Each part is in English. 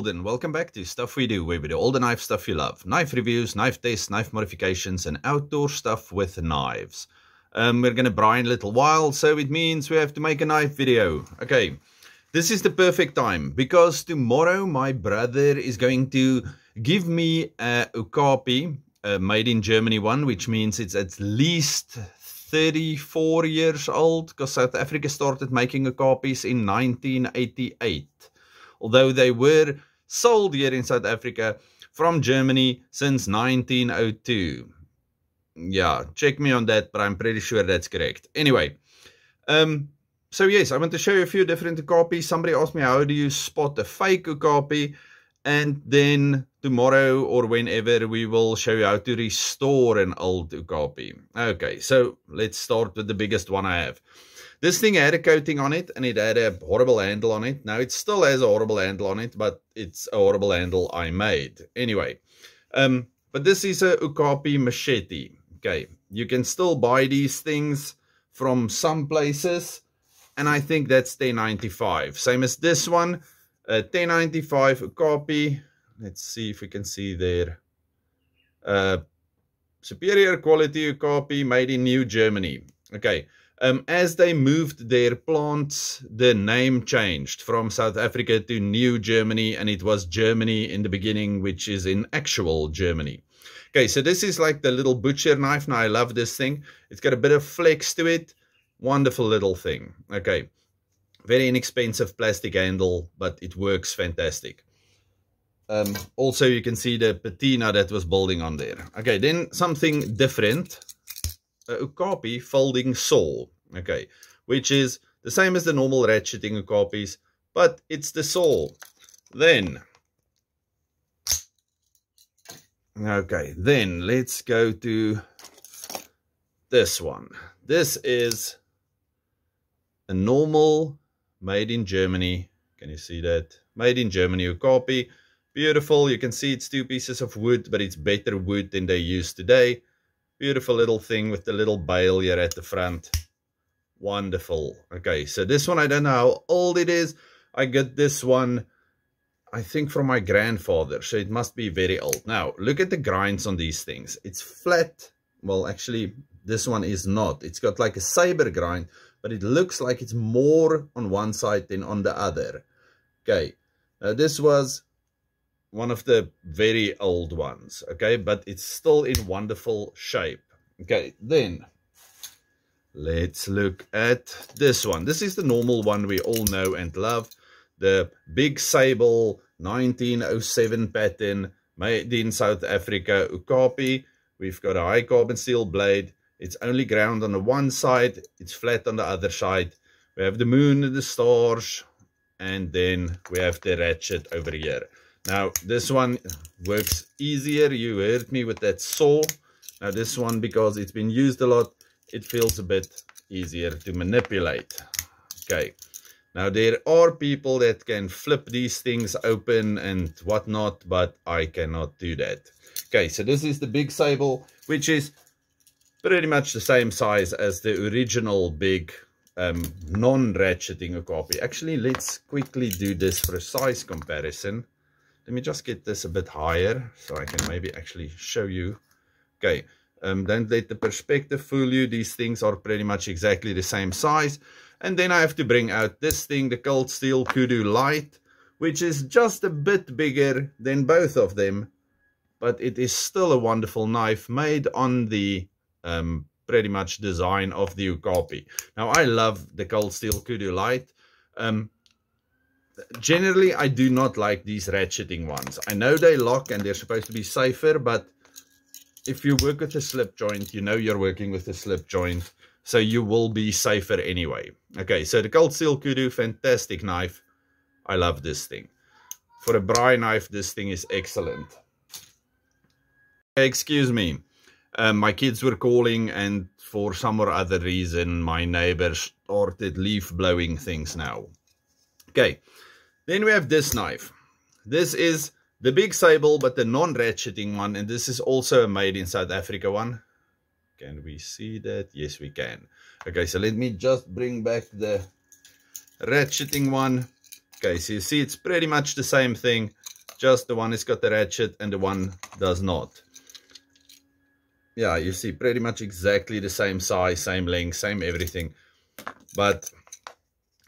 Golden. Welcome back to Stuff We Do, where we do all the knife stuff you love. Knife reviews, knife tests, knife modifications, and outdoor stuff with knives. Um, we're going to braai a little while, so it means we have to make a knife video. Okay, this is the perfect time, because tomorrow my brother is going to give me a Okapi, a made in Germany one, which means it's at least 34 years old, because South Africa started making Okapis in 1988 although they were sold here in South Africa from Germany since 1902. Yeah, check me on that, but I'm pretty sure that's correct. Anyway, um, so yes, I want to show you a few different copies. Somebody asked me, how do you spot a fake copy? And then tomorrow or whenever we will show you how to restore an old Okapi. Okay, so let's start with the biggest one I have. This thing had a coating on it and it had a horrible handle on it. Now it still has a horrible handle on it, but it's a horrible handle I made. Anyway, um, but this is a Okapi machete. Okay, you can still buy these things from some places and I think that's 1095. Same as this one, uh, 1095 Okapi. Let's see if we can see there. Uh, superior quality Okapi made in New Germany. Okay, um, as they moved their plants, the name changed from South Africa to New Germany, and it was Germany in the beginning, which is in actual Germany. Okay, so this is like the little butcher knife. Now, I love this thing. It's got a bit of flex to it. Wonderful little thing. Okay, very inexpensive plastic handle, but it works fantastic. Um, also, you can see the patina that was building on there. Okay, then something different a Okapi folding saw, okay, which is the same as the normal ratcheting Okapis, but it's the saw. Then, okay, then let's go to this one. This is a normal made in Germany. Can you see that? Made in Germany Okapi. Beautiful. You can see it's two pieces of wood, but it's better wood than they use today. Beautiful little thing with the little bail here at the front. Wonderful. Okay, so this one, I don't know how old it is. I got this one, I think from my grandfather. So it must be very old. Now, look at the grinds on these things. It's flat. Well, actually, this one is not. It's got like a saber grind, but it looks like it's more on one side than on the other. Okay, now this was one of the very old ones, okay? But it's still in wonderful shape. Okay, then let's look at this one. This is the normal one we all know and love. The Big Sable 1907 pattern made in South Africa, Okapi. We've got a high carbon steel blade. It's only ground on the one side. It's flat on the other side. We have the moon and the stars. And then we have the ratchet over here. Now, this one works easier. You heard me with that saw. Now, this one, because it's been used a lot, it feels a bit easier to manipulate. Okay. Now, there are people that can flip these things open and whatnot, but I cannot do that. Okay, so this is the big sable, which is pretty much the same size as the original big um, non-ratcheting Okapi. Actually, let's quickly do this for a size comparison. Let me just get this a bit higher so I can maybe actually show you. Okay, um, don't let the perspective fool you. These things are pretty much exactly the same size. And then I have to bring out this thing, the Cold Steel Kudu Light, which is just a bit bigger than both of them. But it is still a wonderful knife made on the um, pretty much design of the Okapi. Now, I love the Cold Steel Kudu Light. Um, generally I do not like these ratcheting ones. I know they lock and they're supposed to be safer, but if you work with a slip joint, you know you're working with a slip joint, so you will be safer anyway. Okay, so the Cold Steel Kudu, fantastic knife. I love this thing. For a braai knife, this thing is excellent. Excuse me. Um, my kids were calling and for some or other reason my neighbors started leaf blowing things now. Okay, then we have this knife. This is the big sable, but the non-ratcheting one. And this is also a made in South Africa one. Can we see that? Yes, we can. Okay, so let me just bring back the ratcheting one. Okay, so you see it's pretty much the same thing, just the one has got the ratchet and the one does not. Yeah, you see pretty much exactly the same size, same length, same everything. But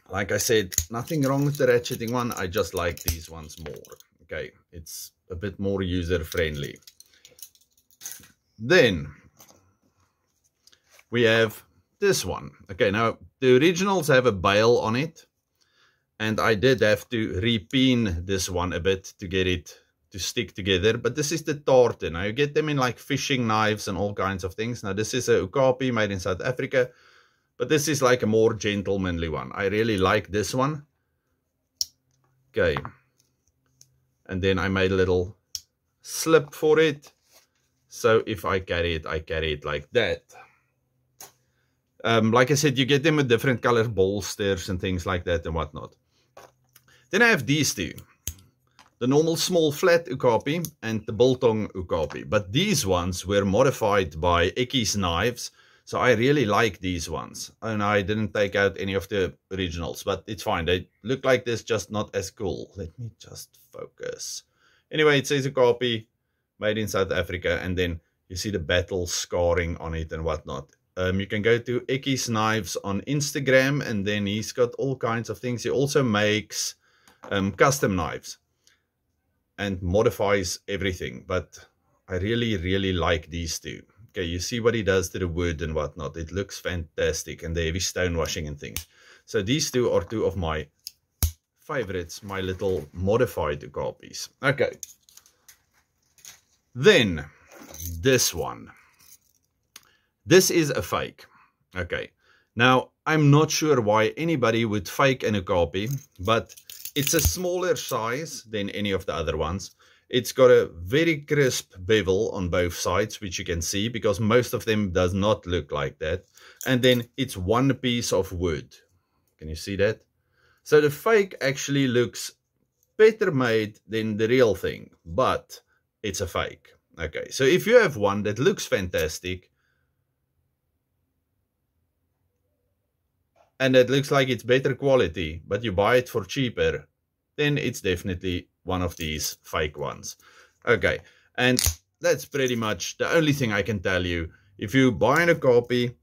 like I said, nothing wrong with the ratcheting one. I just like these ones more. Okay, it's a bit more user friendly. Then we have this one. Okay, now the originals have a bail on it. And I did have to repin this one a bit to get it to stick together. But this is the tartan. Now you get them in like fishing knives and all kinds of things. Now this is a Okapi made in South Africa. But this is like a more gentlemanly one. I really like this one. Okay. And then I made a little slip for it. So if I carry it, I carry it like that. Um, like I said, you get them with different color bolsters and things like that and whatnot. Then I have these two. The normal small flat Okapi and the biltong Okapi. But these ones were modified by Ekkies knives so I really like these ones. And I didn't take out any of the originals, but it's fine. They look like this, just not as cool. Let me just focus. Anyway, it says Okapi made in South Africa. And then you see the battle scarring on it and whatnot. Um, you can go to Ekkies Knives on Instagram, and then he's got all kinds of things. He also makes um, custom knives and modifies everything. But I really, really like these two. Okay, you see what he does to the wood and whatnot. It looks fantastic and the heavy stone washing and things. So these two are two of my favorites, my little modified Okapis. Okay. Then, this one. This is a fake. Okay. Now, I'm not sure why anybody would fake an Okapi, but it's a smaller size than any of the other ones. It's got a very crisp bevel on both sides, which you can see because most of them does not look like that. And then it's one piece of wood. Can you see that? So the fake actually looks better made than the real thing, but it's a fake. Okay, so if you have one that looks fantastic, and it looks like it's better quality, but you buy it for cheaper, then it's definitely one of these fake ones. Okay, and that's pretty much the only thing I can tell you. If you buy a Okapi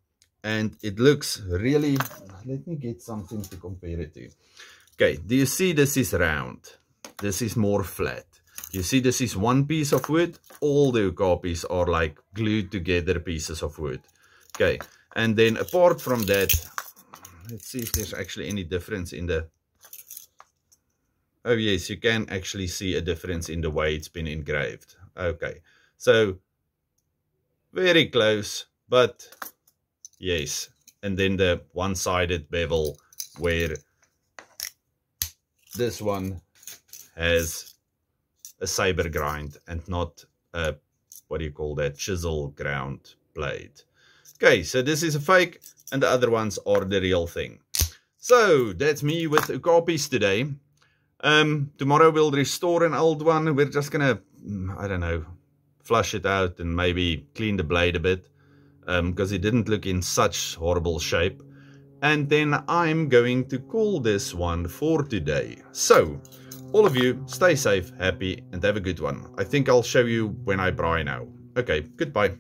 and it looks really... Let me get something to compare it to. Okay, do you see this is round? This is more flat. You see this is one piece of wood. All the Okapis are like glued together pieces of wood. Okay, and then apart from that, let's see if there's actually any difference in the Oh yes, you can actually see a difference in the way it's been engraved. Okay, so very close, but yes. And then the one-sided bevel where this one has a saber grind and not a, what do you call that, chisel ground blade. Okay, so this is a fake and the other ones are the real thing. So that's me with Okapis today. Um, tomorrow we'll restore an old one. We're just to, mm, I don't know, flush it out and maybe clean the blade a bit because um, it didn't look in such horrible shape. And then I'm going to call this one for today. So, all of you, stay safe, happy, and have a good one. I think I'll show you when I braai now. Okay, goodbye.